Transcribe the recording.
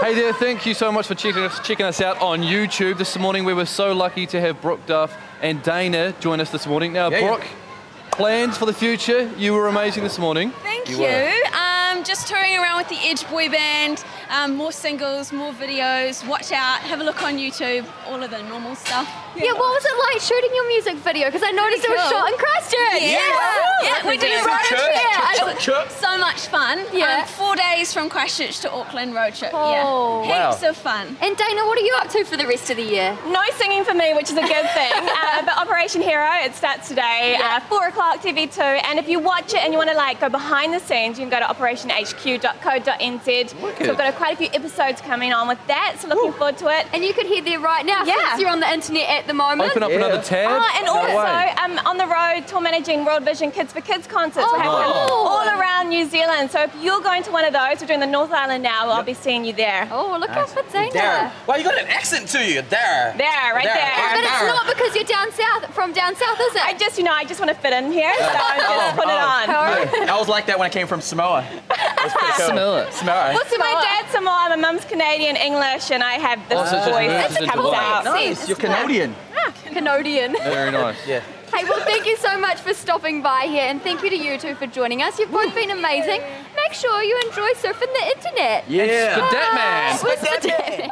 Hey there, thank you so much for checking us, checking us out on YouTube. This morning we were so lucky to have Brooke Duff and Dayna join us this morning. Now, Yeah, yeah. Brooke, plans for the future? You were amazing this morning. Thank You you. were. Um, just touring around with the Edge Boy Band. Um, more singles, more videos. Watch out. Have a look on YouTube. All of the normal stuff. Yeah, what was it like shooting your music video? Because I noticed it was cool. shot in Christchurch. Yeah, yeah, we did it Road road trip. trip. Yeah. It was So much fun. Yeah. Um, four days from Christchurch to Auckland road trip. Oh. yeah. Heaps Wow. of fun. And Dayna, what are you up to for the rest of the year? No singing for me, which is a good thing. uh, but Operation Hero, it starts today, uh, 4 o'clock TV2. And if you watch it and you want to like go behind the scenes, you can go to operationhq.co.nz. So we've got a, quite a few episodes coming on with that, so looking forward to it. And you could hear there right now Yeah. since you're on the internet at the moment. Open up Yeah. another tab. Oh, and No way. also um, on the road, tour managing World Vision Kids for Kids concerts. We're having Oh. All around New Zealand. So if you're going to one of those, we're doing the North Island now. I'll be seeing you there. Oh, look out for Dayna. There. Well, you got an accent to you. There. There, right there. But it's not because you're down south, from down south, is it? I just, you know, I just want to fit in here, so I just oh, put it oh. on. Yeah, I was like that when I came from Samoa. It was pretty cool. Samoa. Samoa. Well, so my dad's Samoan, my mum's Canadian English, and I have this Oh, so it just voice merges that into comes one. out. Nice. You're Canadian. Ah, Canadian. Very nice. Yeah. Hey, well, thank you so much for stopping by here, and thank you to you two for joining us. You've both been amazing. Make sure you enjoy surfing the internet. Yeah. The Dat Man. With the